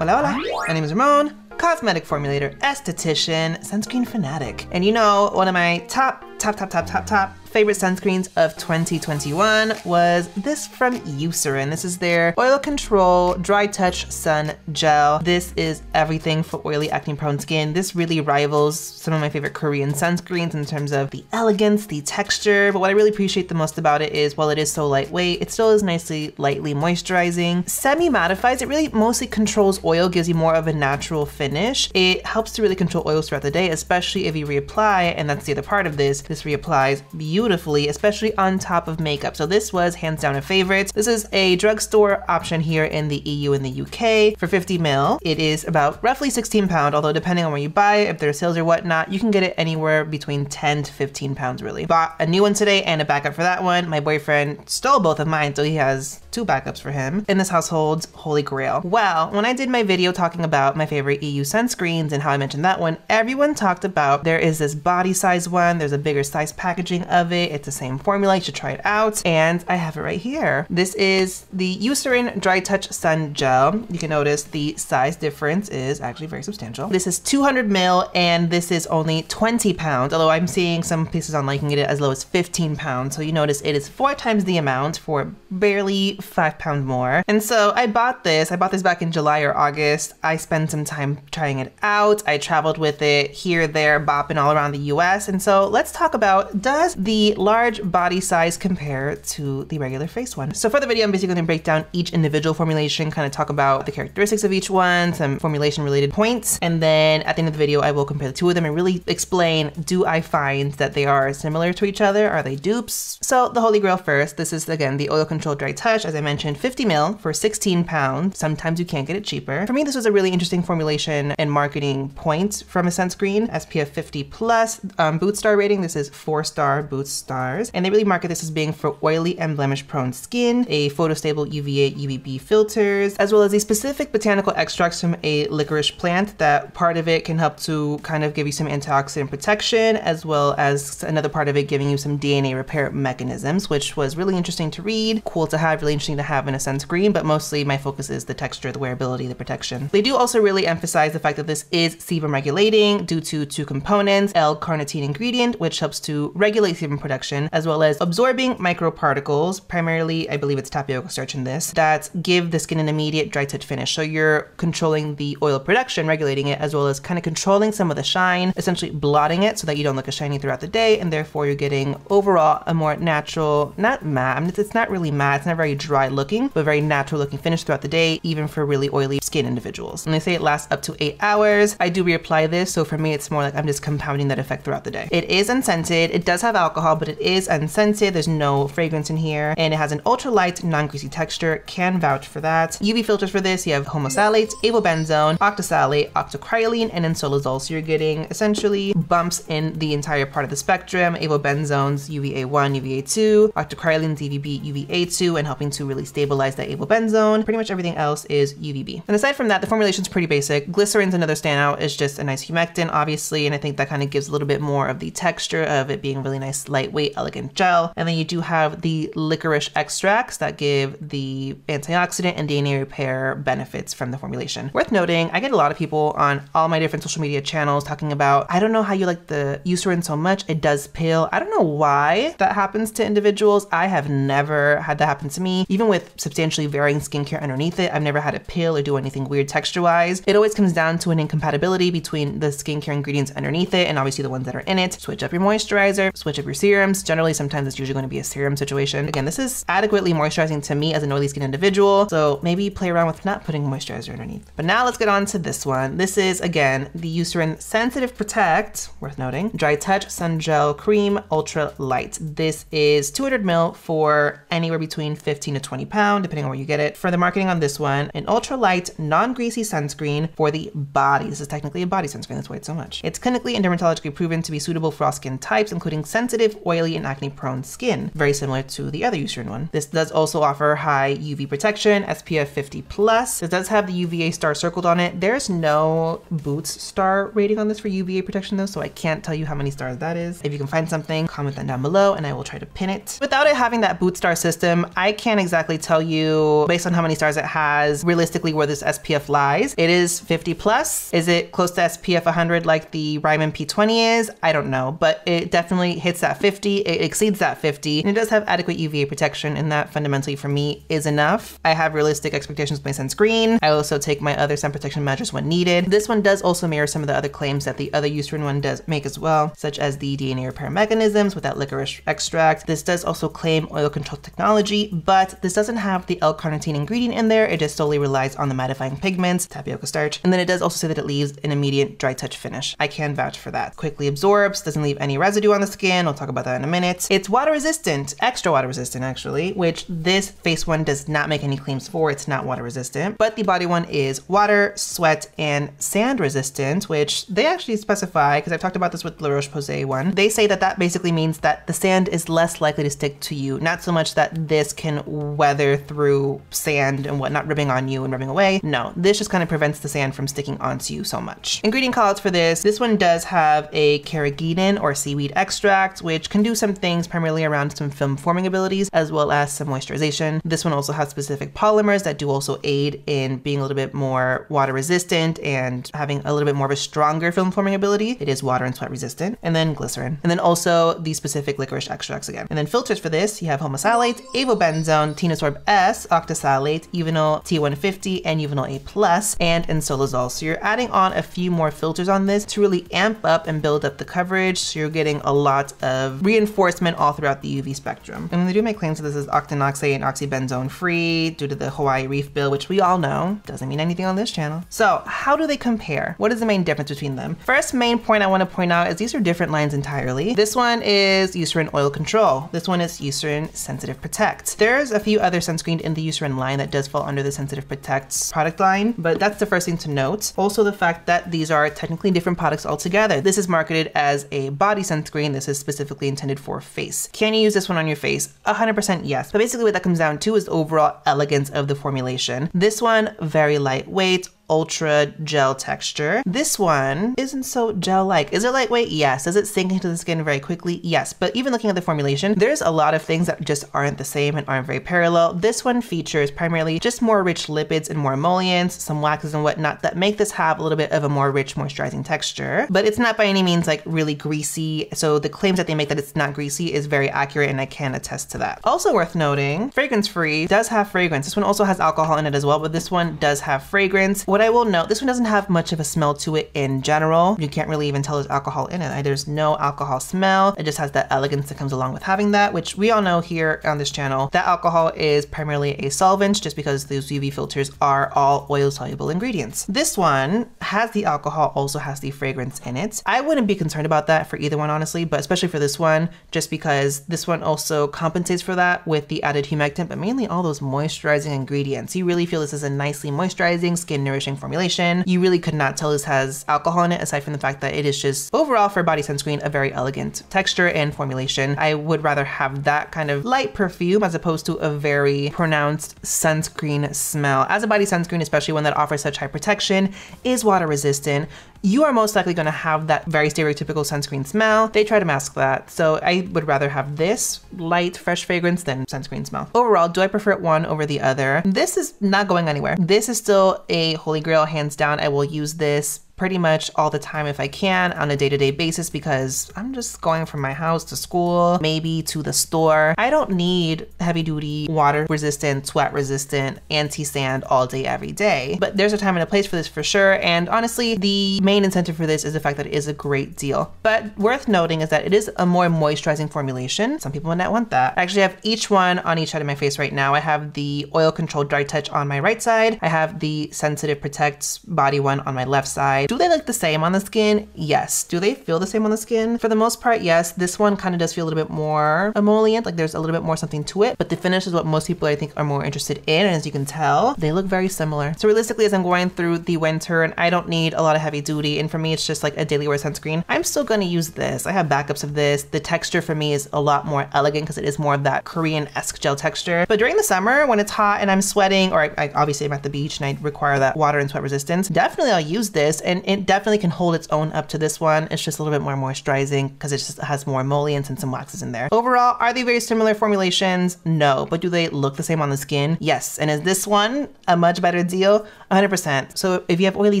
Hola, hola. My name is Ramón, cosmetic formulator, esthetician, sunscreen fanatic. And you know, one of my top, top, top, top, top, top favorite sunscreens of 2021 was this from Eucerin. This is their Oil Control Dry Touch Sun Gel. This is everything for oily acne prone skin. This really rivals some of my favorite Korean sunscreens in terms of the elegance, the texture, but what I really appreciate the most about it is while it is so lightweight, it still is nicely lightly moisturizing. Semi-mattifies, it really mostly controls oil, gives you more of a natural finish. It helps to really control oils throughout the day, especially if you reapply, and that's the other part of this. This reapplies beautifully beautifully, especially on top of makeup. So this was hands down a favorite. This is a drugstore option here in the EU and the UK for 50 mil. It is about roughly 16 pound, although depending on where you buy if there are sales or whatnot, you can get it anywhere between 10 to 15 pounds really. Bought a new one today and a backup for that one. My boyfriend stole both of mine, so he has two backups for him in this household's holy grail. Well, when I did my video talking about my favorite EU sunscreens and how I mentioned that one, everyone talked about there is this body size one, there's a bigger size packaging of it, it's the same formula, you should try it out, and I have it right here. This is the Eucerin Dry Touch Sun Gel. You can notice the size difference is actually very substantial. This is 200 mil and this is only 20 pounds, although I'm seeing some you can get it as low as 15 pounds. So you notice it is four times the amount for barely five pound more. And so I bought this. I bought this back in July or August. I spent some time trying it out. I traveled with it here, there, bopping all around the US. And so let's talk about does the large body size compare to the regular face one? So for the video, I'm basically gonna break down each individual formulation, kind of talk about the characteristics of each one, some formulation related points. And then at the end of the video, I will compare the two of them and really explain, do I find that they are similar to each other? Are they dupes? So the holy grail first, this is again, the oil control dry touch. As I mentioned, 50 mil for 16 pounds. Sometimes you can't get it cheaper. For me, this was a really interesting formulation and marketing point from a sunscreen. SPF 50 plus um, Boots star rating. This is four star Boots stars. And they really market this as being for oily and blemish prone skin, a photostable UVA UVB filters, as well as a specific botanical extracts from a licorice plant that part of it can help to kind of give you some antioxidant protection, as well as another part of it giving you some DNA repair mechanisms, which was really interesting to read, cool to have, really interesting to have in a sunscreen, but mostly my focus is the texture, the wearability, the protection. They do also really emphasize the fact that this is sebum regulating due to two components, L-carnitine ingredient, which helps to regulate sebum production, as well as absorbing microparticles, primarily, I believe it's tapioca starch in this, that give the skin an immediate dry touch finish. So you're controlling the oil production, regulating it, as well as kind of controlling some of the shine, essentially blotting it so that you don't look as shiny throughout the day, and therefore you're getting overall a more natural, not matte, it's not really matte, it's not very dry looking, but very natural looking finish throughout the day, even for really oily skin individuals. And they say it lasts up to eight hours. I do reapply this, so for me, it's more like I'm just compounding that effect throughout the day. It is unscented. It does have alcohol, but it is unscented. There's no fragrance in here, and it has an ultra light, non-greasy texture. Can vouch for that. UV filters for this, you have homosalates, avobenzone, octisalate, octocrylene, and ensulizole. So you're getting essentially bumps in the entire part of the spectrum. Avobenzones, UVA1, UVA2, octocrylene's UVB, UVA2, and helping to really stabilize that avobenzone. Pretty much everything else is UVB. And aside from that, the formulation is pretty basic. Glycerin's another standout. It's just a nice humectant, obviously, and I think that kind of gives a little bit more of the texture of it being really nice, lightweight, elegant gel. And then you do have the licorice extracts that give the antioxidant and DNA repair benefits from the formulation. Worth noting, I get a lot of people on all my different social media channels talking about, I don't know how you like the Eucerin so much, it does pale. I don't know why that happens to individuals. I have never had that happen to me. Even with substantially varying skincare underneath it, I've never had it peel or do anything weird texture wise. It always comes down to an incompatibility between the skincare ingredients underneath it and obviously the ones that are in it. Switch up your moisturizer, switch up your serums. Generally, sometimes it's usually going to be a serum situation. Again, this is adequately moisturizing to me as an oily skin individual. So maybe play around with not putting moisturizer underneath. But now let's get on to this one. This is again, the Eucerin Sensitive Protect, worth noting, Dry Touch Sun Gel Cream Ultra Light. This is 200 mil for anywhere between 15 to 20 pound, depending on where you get it. For the marketing on this one, an ultra light, non-greasy sunscreen for the body. This is technically a body sunscreen, that's why it's so much. It's clinically and dermatologically proven to be suitable for all skin types, including sensitive, oily, and acne-prone skin. Very similar to the other Eucerin one. This does also offer high UV protection, SPF 50 plus. It does have the UVA star circled on it. There's no Boots star rating on this for UVA protection though, so I can't tell you how many stars that is. If you can find something, comment that down below and I will try to pin it. Without it having that Boots star system, I can't exactly tell you based on how many stars it has, realistically where this SPF lies. It is 50 plus. Is it close to SPF 100 like the Riemann P20 is? I don't know, but it definitely hits that 50. It exceeds that 50, and it does have adequate UVA protection, and that fundamentally for me is enough. I have realistic expectations with my sunscreen. I also take my other sun protection measures when needed. This one does also mirror some of the other claims that the other Eucerin one does make as well, such as the DNA repair mechanisms without licorice extract. This does also claim oil control technology, but this doesn't have the L-carnitine ingredient in there. It just solely relies on the pigments, tapioca starch, and then it does also say that it leaves an immediate dry touch finish. I can vouch for that. Quickly absorbs, doesn't leave any residue on the skin. We'll talk about that in a minute. It's water resistant, extra water resistant actually, which this face one does not make any claims for. It's not water resistant, but the body one is water, sweat, and sand resistant, which they actually specify because I've talked about this with La Roche-Posay one. They say that that basically means that the sand is less likely to stick to you, not so much that this can weather through sand and whatnot ribbing on you and rubbing away. No, this just kind of prevents the sand from sticking onto you so much. Ingredient callouts for this. This one does have a carrageenan or seaweed extract, which can do some things primarily around some film forming abilities as well as some moisturization. This one also has specific polymers that do also aid in being a little bit more water resistant and having a little bit more of a stronger film forming ability. It is water and sweat resistant. And then glycerin. And then also the specific licorice extracts again. And then filters for this, you have homosalate, avobenzone, tinosorb S, octisalate, Uvinul T150, and Uvinul A+, plus, and ensulizole. So you're adding on a few more filters on this to really amp up and build up the coverage. So you're getting a lot of reinforcement all throughout the UV spectrum. And they do make claims that this is octinoxate and oxybenzone free due to the Hawaii Reef Bill, which we all know doesn't mean anything on this channel. So how do they compare? What is the main difference between them? First main point I want to point out is these are different lines entirely. This one is Eucerin Oil Control. This one is Eucerin Sensitive Protect. There's a few other sunscreens in the Eucerin line that does fall under the Sensitive Protect product line, but that's the first thing to note. Also the fact that these are technically different products altogether. This is marketed as a body sunscreen. This is specifically intended for face. Can you use this one on your face? 100% yes. But basically what that comes down to is the overall elegance of the formulation. This one, very lightweight, ultra gel texture. This one isn't so gel-like. Is it lightweight? Yes. Does it sink into the skin very quickly? Yes. But even looking at the formulation, there's a lot of things that just aren't the same and aren't very parallel. This one features primarily just more rich lipids and more emollients, some waxes and whatnot that make this have a little bit of a more rich moisturizing texture. But it's not by any means like really greasy. So the claims that they make that it's not greasy is very accurate and I can attest to that. Also worth noting, fragrance free does have fragrance. This one also has alcohol in it as well, but this one does have fragrance. What what I will note, this one doesn't have much of a smell to it in general. You can't really even tell there's alcohol in it. There's no alcohol smell. It just has that elegance that comes along with having that, which we all know here on this channel. That alcohol is primarily a solvent just because those UV filters are all oil soluble ingredients. This one has the alcohol, also has the fragrance in it. I wouldn't be concerned about that for either one, honestly, but especially for this one, just because this one also compensates for that with the added humectant, but mainly all those moisturizing ingredients. You really feel this is a nicely moisturizing, skin nourishing formulation. You really could not tell this has alcohol in it aside from the fact that it is just overall for body sunscreen a very elegant texture and formulation. I would rather have that kind of light perfume as opposed to a very pronounced sunscreen smell. As a body sunscreen, especially one that offers such high protection, is water resistant, you are most likely going to have that very stereotypical sunscreen smell. They try to mask that. So I would rather have this light, fresh fragrance than sunscreen smell. Overall, do I prefer one over the other? This is not going anywhere. This is still a holy grail, hands down. I will use this pretty much all the time if I can on a day-to-day basis because I'm just going from my house to school, maybe to the store. I don't need heavy duty, water resistant, sweat resistant, anti-sand all day, every day. But there's a time and a place for this for sure. And honestly, the main incentive for this is the fact that it is a great deal. But worth noting is that it is a more moisturizing formulation. Some people might not want that. I actually have each one on each side of my face right now. I have the oil controlled dry touch on my right side. I have the sensitive protects body one on my left side. Do they look the same on the skin? Yes. Do they feel the same on the skin? For the most part, yes. This one kind of does feel a little bit more emollient, like there's a little bit more something to it, but the finish is what most people I think are more interested in. And as you can tell, they look very similar. So realistically, as I'm going through the winter and I don't need a lot of heavy duty, and for me, it's just like a daily wear sunscreen, I'm still gonna use this. I have backups of this. The texture for me is a lot more elegant because it is more of that Korean-esque gel texture. But during the summer, when it's hot and I'm sweating, or I, I obviously I'm at the beach and I require that water and sweat resistance, definitely I'll use this. And and it definitely can hold its own up to this one. It's just a little bit more moisturizing because it just has more emollients and some waxes in there. Overall, are they very similar formulations? No, but do they look the same on the skin? Yes. And is this one a much better deal? 100%. So if you have oily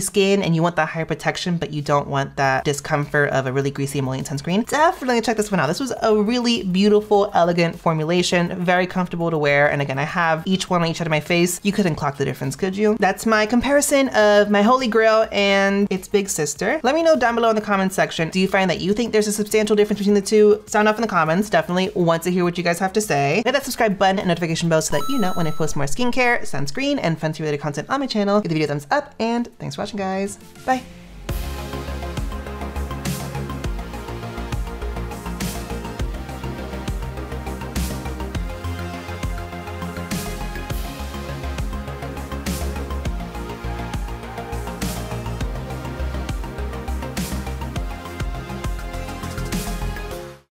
skin and you want that higher protection, but you don't want that discomfort of a really greasy emollient sunscreen, definitely check this one out. This was a really beautiful, elegant formulation, very comfortable to wear. And again, I have each one on each side of my face. You couldn't clock the difference, could you? That's my comparison of my Holy Grail and its big sister. Let me know down below in the comments section. Do you find that you think there's a substantial difference between the two? Sound off in the comments. Definitely want to hear what you guys have to say. Hit that subscribe button and notification bell so that you know when I post more skincare, sunscreen, and fancy related content on my channel. Give the video a thumbs up and thanks for watching guys. Bye.